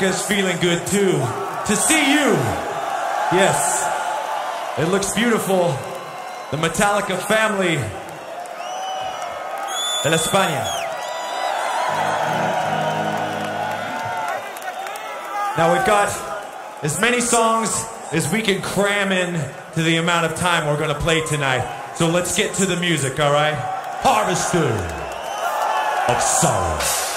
Metallica's feeling good too. To see you. Yes. It looks beautiful. The Metallica family de la España. Now we've got as many songs as we can cram in to the amount of time we're going to play tonight. So let's get to the music, all right? Harvester of Sorrow.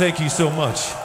Thank you so much.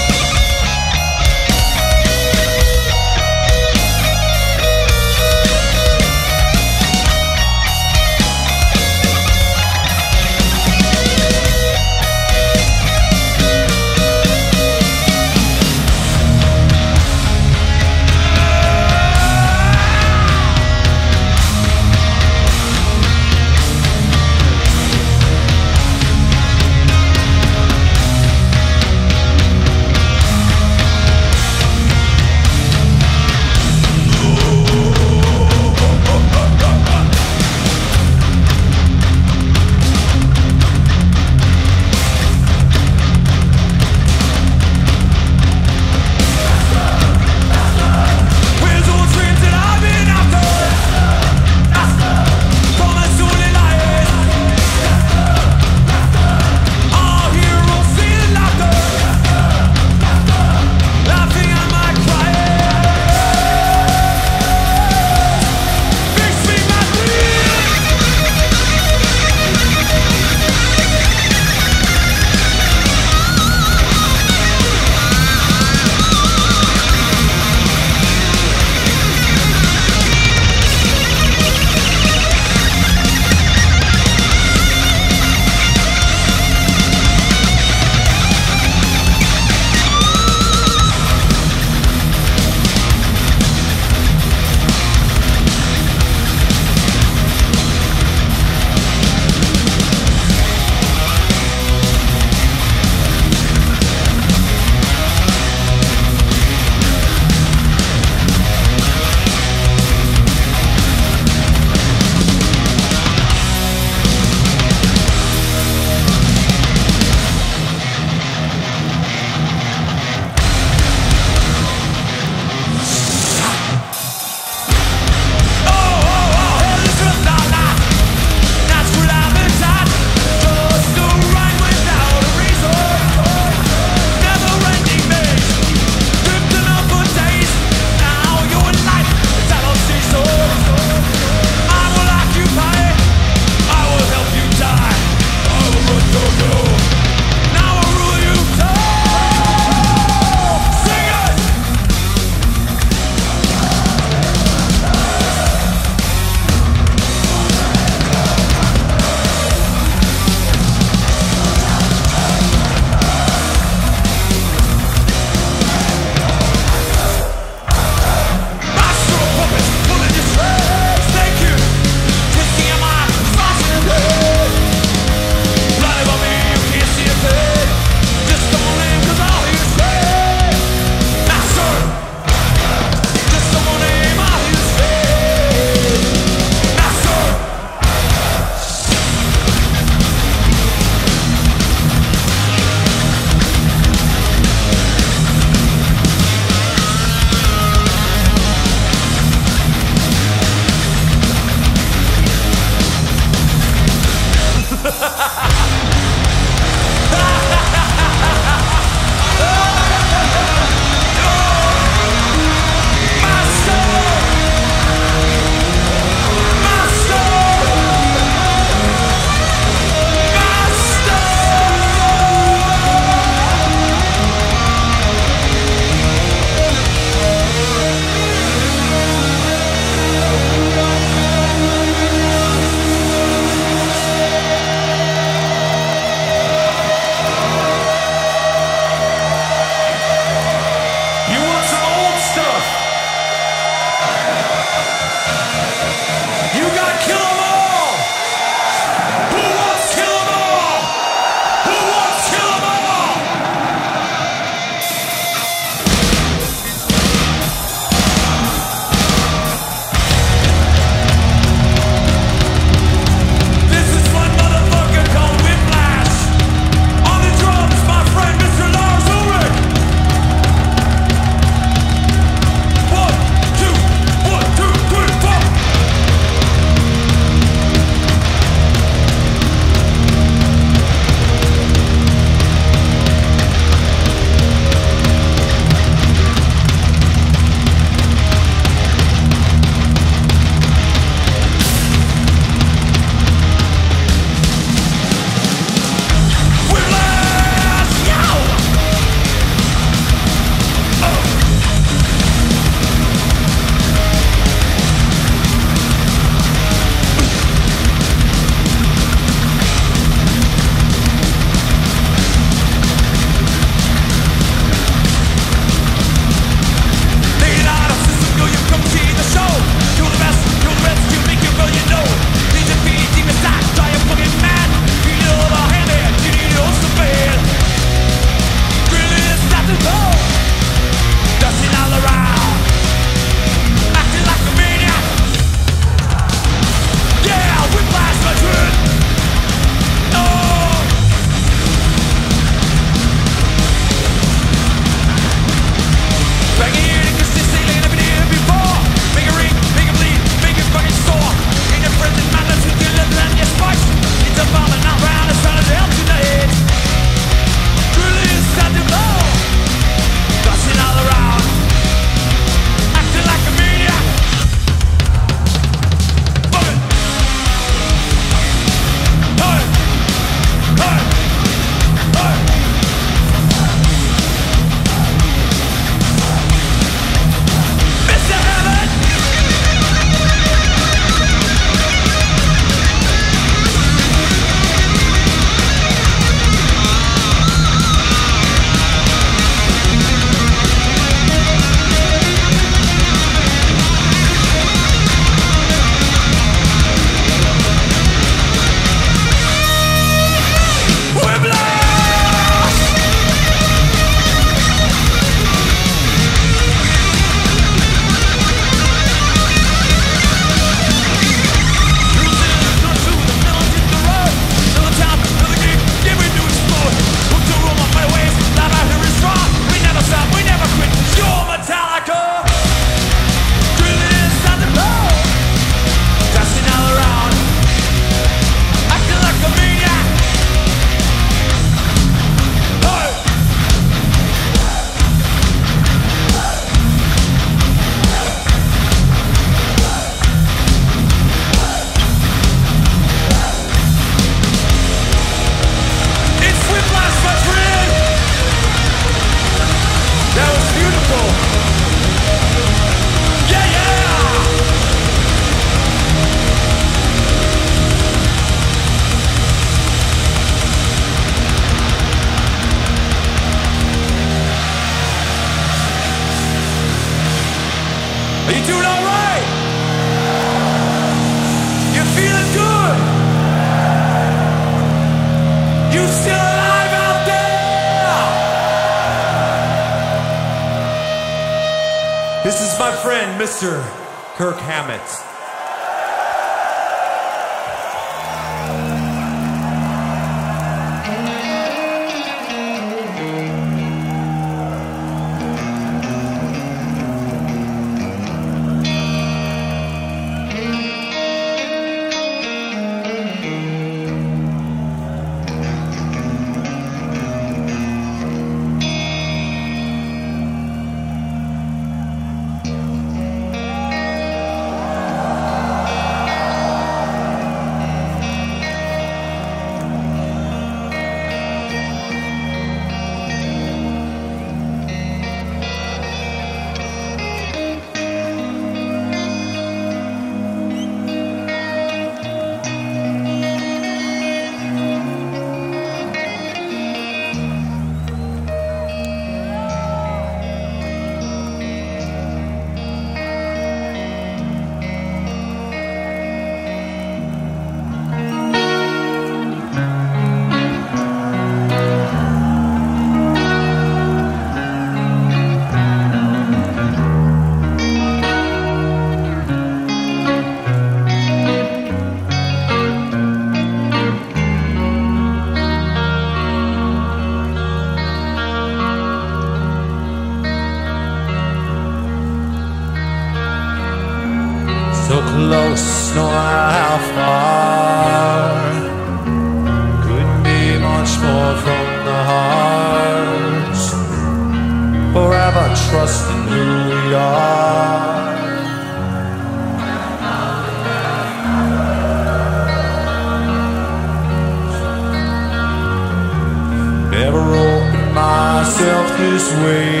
this way.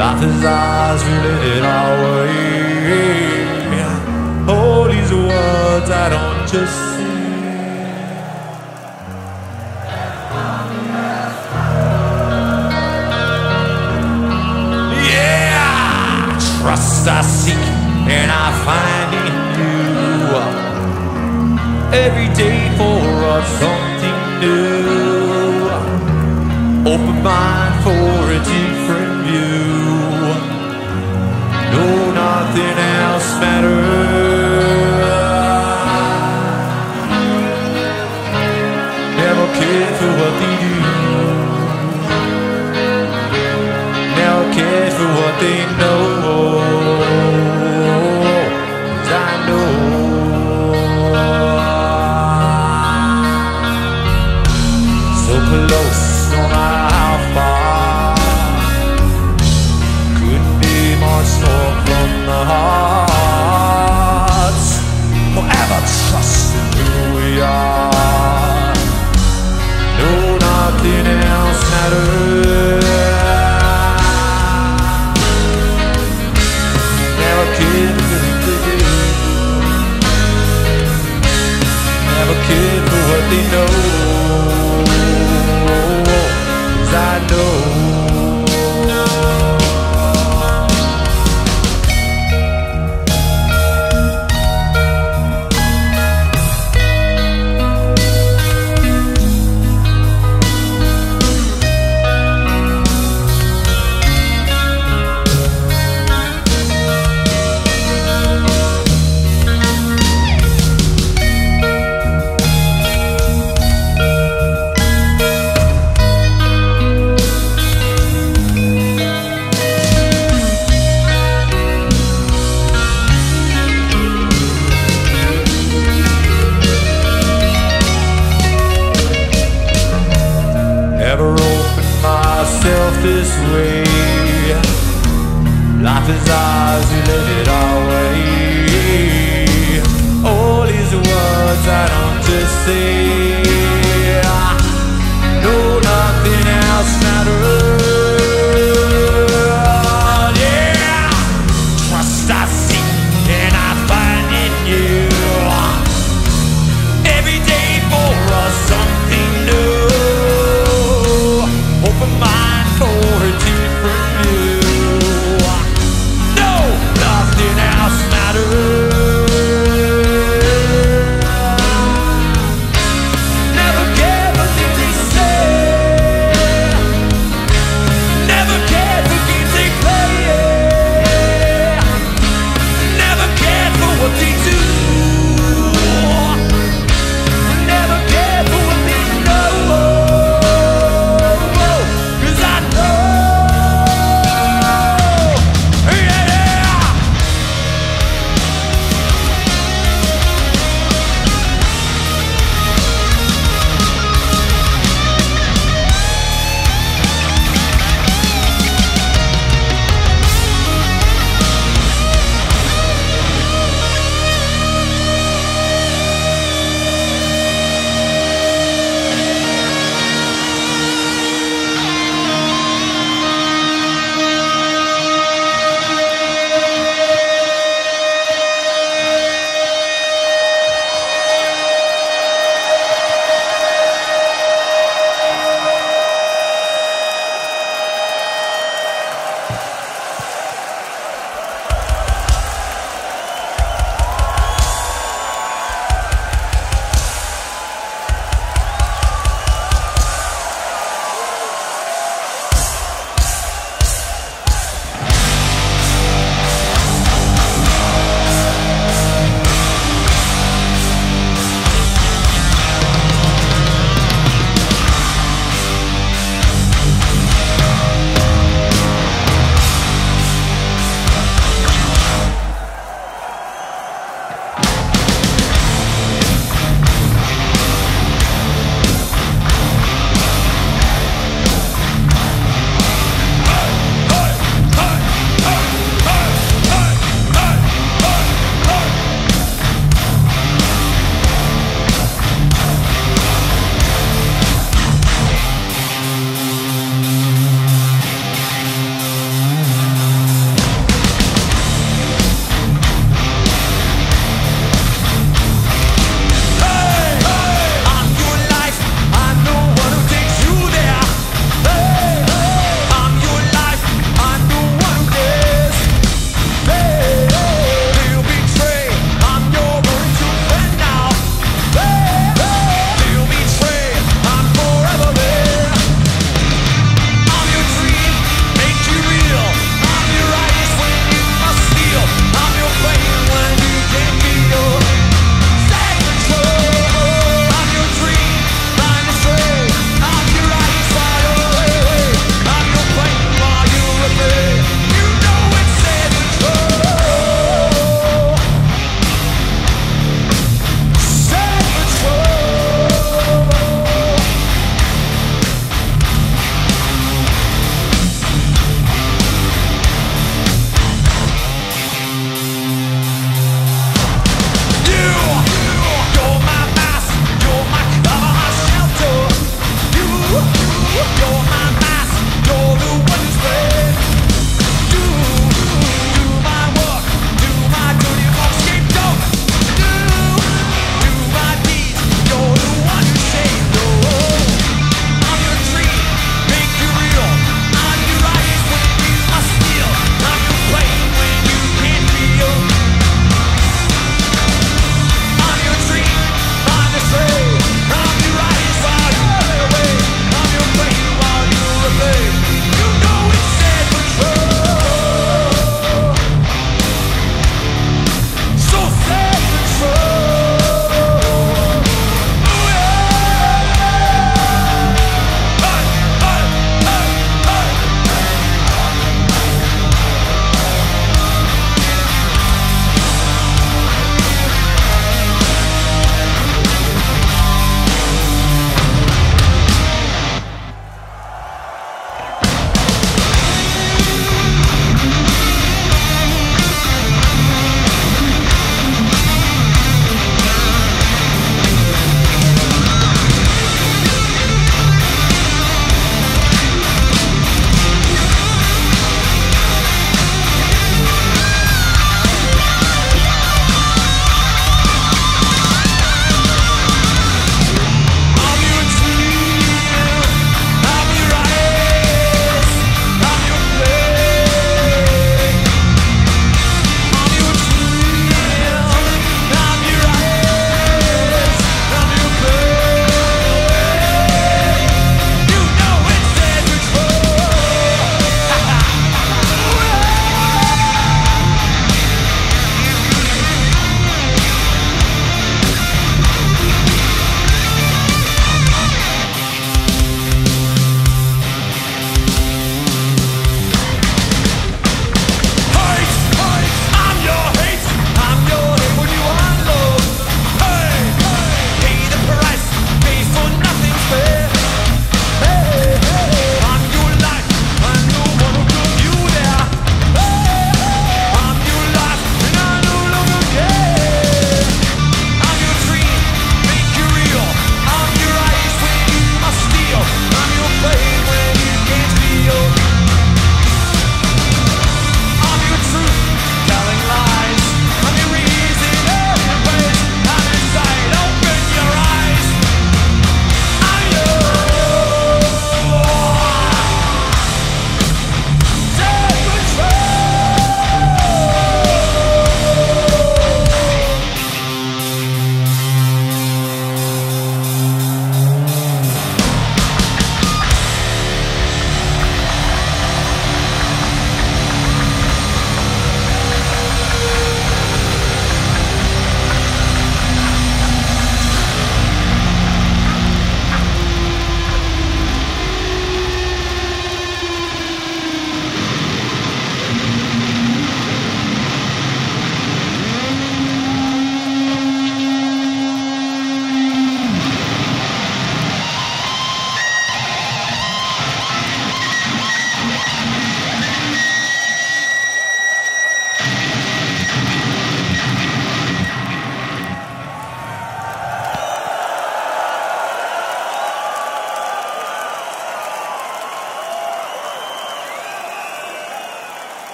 Life is ours, we let it our way. All these words I don't just say. Yeah! Trust I seek and I find in you. Every day for us something new open mind for a different view. No, nothing else matters. Never care for what they do. Never care for what they know.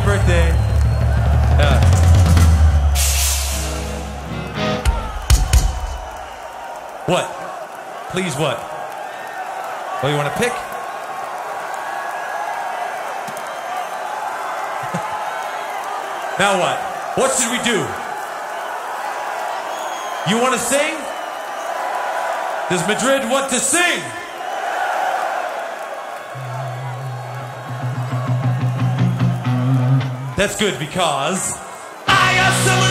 Happy birthday. Yeah. What? Please what? Oh, you want to pick? now what? What should we do? You want to sing? Does Madrid want to sing? That's good because I got someone.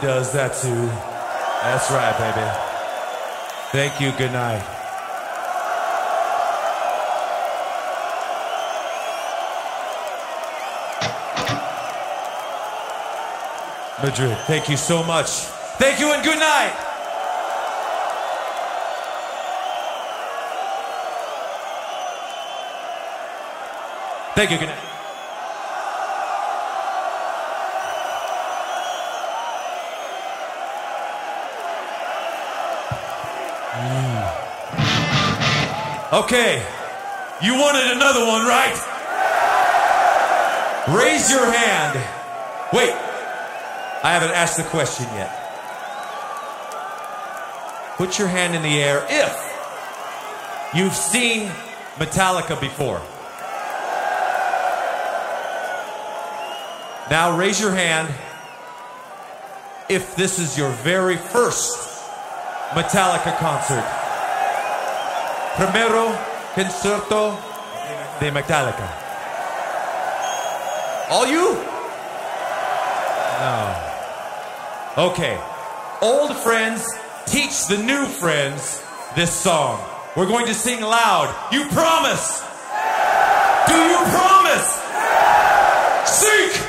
Does that too. That's right, baby. Thank you. Good night. Madrid, thank you so much. Thank you and good night. Thank you. Good night. Okay. You wanted another one, right? Raise your hand. Wait. I haven't asked the question yet. Put your hand in the air if you've seen Metallica before. Now raise your hand if this is your very first Metallica concert primero concierto de Metallica. All you? No. Okay. Old friends teach the new friends this song. We're going to sing loud. You promise? Do you promise? Seek!